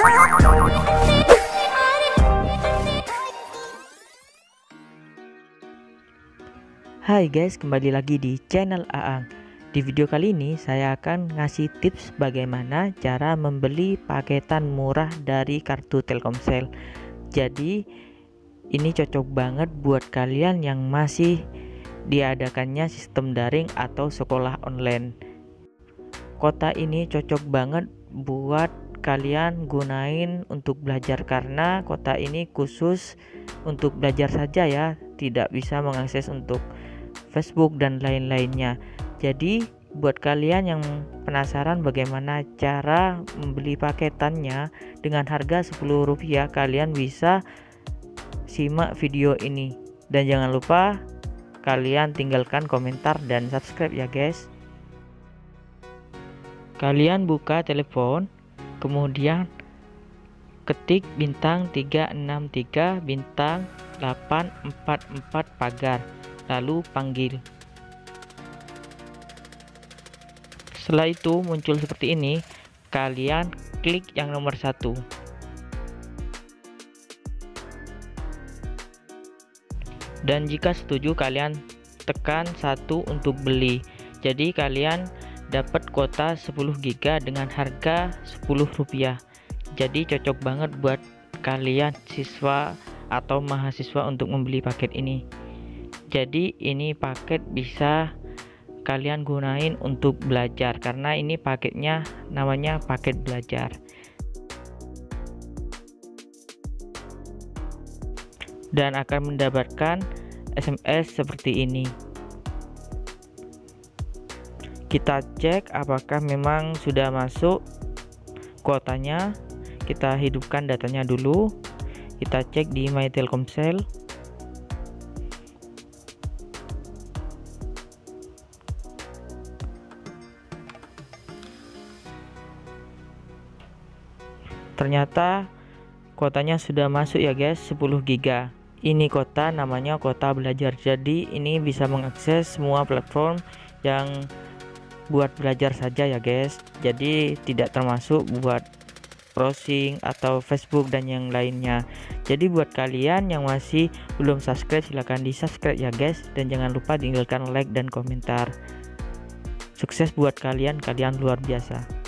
Hai guys, kembali lagi di channel Aang. Di video kali ini saya akan ngasih tips bagaimana cara membeli paketan murah dari kartu Telkomsel. Jadi ini cocok banget buat kalian yang masih diadakannya sistem daring atau sekolah online. Kota ini cocok banget buat kalian gunain untuk belajar karena kota ini khusus untuk belajar saja ya, tidak bisa mengakses untuk Facebook dan lain-lainnya. Jadi buat kalian yang penasaran bagaimana cara membeli paketannya dengan harga Rp10 kalian bisa simak video ini dan jangan lupa kalian tinggalkan komentar dan subscribe ya guys kalian buka telepon kemudian ketik bintang 363 bintang 844 pagar lalu panggil. Setelah itu muncul seperti ini, kalian klik yang nomor satu. Dan jika setuju kalian tekan satu untuk beli. Jadi kalian dapat kuota 10 GB dengan harga 10 rupiah. Jadi cocok banget buat kalian siswa atau mahasiswa untuk membeli paket ini. Jadi ini paket bisa kalian gunain untuk belajar karena ini paketnya namanya paket belajar. Dan akan mendapatkan SMS seperti ini kita cek apakah memang sudah masuk kuotanya. Kita hidupkan datanya dulu. Kita cek di My Telkomsel ternyata kotanya sudah masuk ya guys 10 giga. Ini kota namanya kota belajar. Jadi ini bisa mengakses semua platform yang buat belajar saja ya guys. Jadi tidak termasuk buat browsing atau Facebook dan yang lainnya. Jadi buat kalian yang masih belum subscribe silahkan di subscribe ya guys. Dan jangan lupa tinggalkan like dan komentar. Sukses buat kalian kalian luar biasa